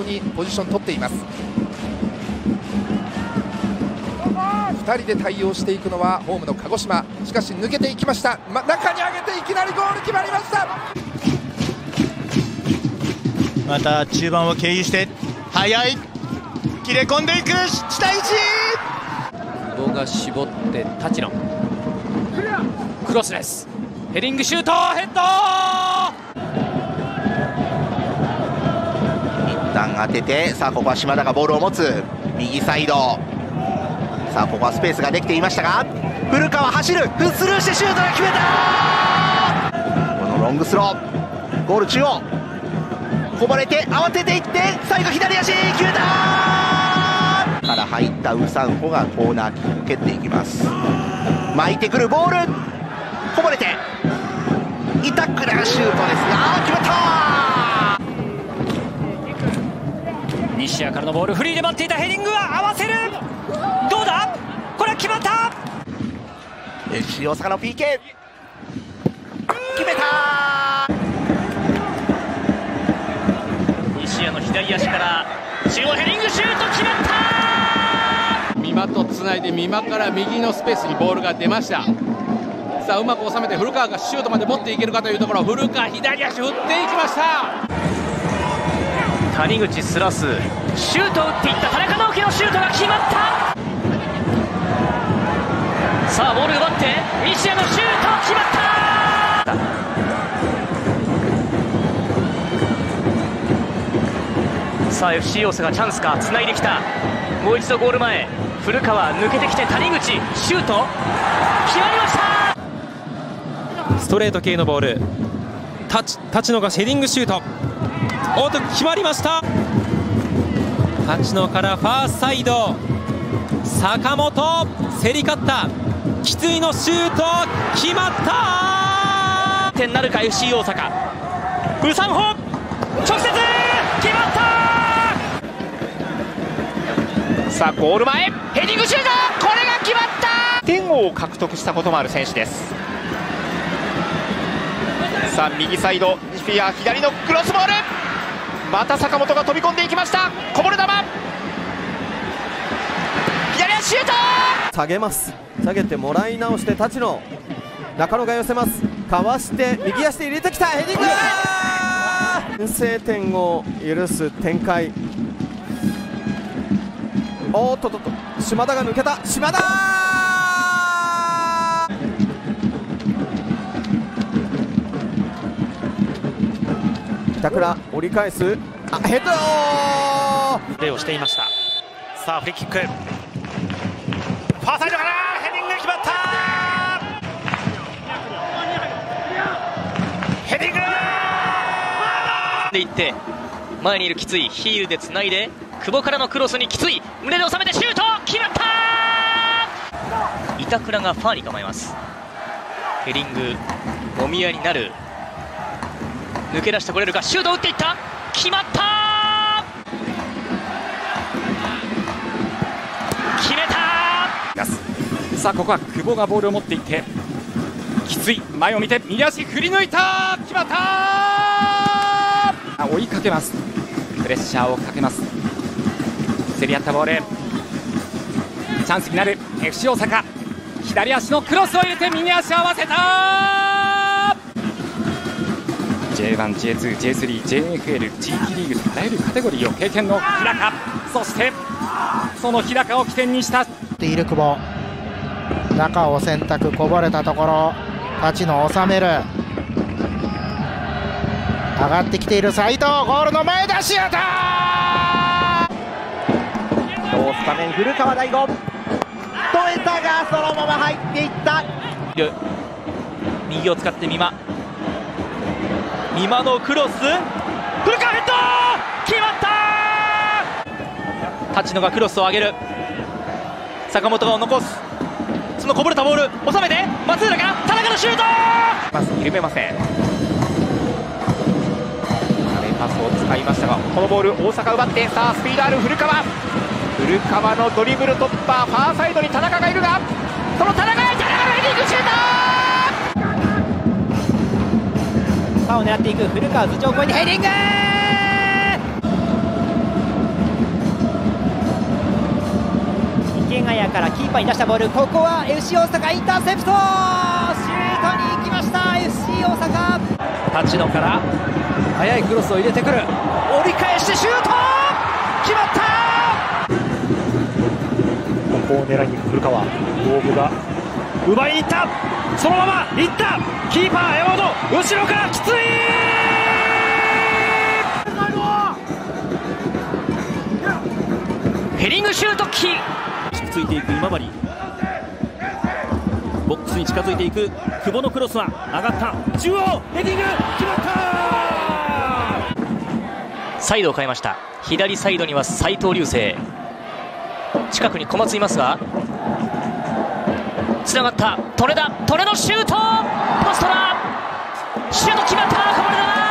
にポジション取っています。2人で対応していくのはホームの鹿児島。しかし抜けていきました、ま、中に上げていきなりゴール決まりました。また中盤を経由して速い。切れ込んでいく。1対1動画絞ってタチノクロスです。ヘディングシュートヘッド一旦当ててさあここは島田がボールを持つ。右サイド。さあここはスペースができていましたが古川走る。スルーしてシュートが決めた。このロングスロー。ゴール中央。こぼれて慌てていって最後左足決めた。から入ったウサンホがコーナーキック蹴っていきます。巻いてくるボール。こぼれて。板倉がシュートです。が決まった。西矢からのボールフリーで待っていた。ヘディングは合わせる。どうだ？これは決まった。FC 大阪の PK 決めた西矢の左足から中央ヘディングシュート決まった。美馬とつないで美馬から右のスペースにボールが出ました。さあうまく収めて古川がシュートまで持っていけるかというところ。古川左足振っていきました谷口スラスシュートを打っていった田中直樹のシュートが決まった。さあボール奪って西矢のシュート決まった。さあ FC 大阪チャンスかつないできた。もう一度ゴール前古川抜けてきて谷口シュート決まりました。ストレート系のボール。タチタチノがヘディングシュート。おっと決まりました。タチノからファーサイド。坂本競り勝った。きついのシュート決まった。点なるか FC 大阪。ウサンホ直接決まった。さあゴール前。ヘディングシュートこれが決まった。点を獲得したこともある選手です。さあ右サイドフィア左のクロスボールまた坂本が飛び込んでいきました。こぼれ球。左足シュート。下げます。下げてもらい直して立野。中野が寄せます。かわして右足で入れてきた。ヘディング。先制点を許す展開。おっとっとっと。島田が抜けた。島田板倉折り返す。あヘッドプレーをしていました。さあフリーキック。ファーサイドからヘディング決まった！ヘディングでいって前にいるきついヒールでつないで久保からのクロスにきつい胸で収めてシュート決まった！板倉がファーに構えます。ヘディングお見合いになる抜け出してこれるか？シュート打っていった！決まった！決めた！さあここは久保がボールを持っていってきつい。前を見て右足振り抜いた！決まった！追いかけます。プレッシャーをかけます。競り合ったボール。チャンスになる。FC 大阪。左足のクロスを入れて右足合わせた！J1、J2、J3、JFL、地域リーグとあらゆるカテゴリーを経験の日高そしてその日高を起点にした。いる久保中を選択こぼれたところ立野収める。上がってきている斉藤ゴールの前出しやった今日スタメン古川大吾止めたがそのまま入っていった。右を使って美馬美馬のクロス。古川ヘッド決まった！立野がクロスを上げる。坂本が残す。そのこぼれたボール。収めて！松浦が田中のシュート！まず緩めません。パスを使いましたがこのボール大阪奪ってさあスピードある。古川。古川のドリブル突破。ファーサイドに田中がいるがその田中を狙っていく古川頭上を越えてヘディング池谷からキーパーに出したボールここは FC 大阪インターセプトシュートに行きました FC 大阪。立野から速いクロスを入れてくる。折り返してシュート決まった。ここを狙いに古川。ボールが奪いに行った。そのまま行った。キーパー山本後ろから来た。シュートキー。ついていく今治。ボックスに近づいていく。久保のクロスは上がった。中央ヘディング決まったサイドを変えました。左サイドには斉藤流星近くに小松いますがつながった。利根田利根のシュート。ポストだ。シュート決まった。こぼれ球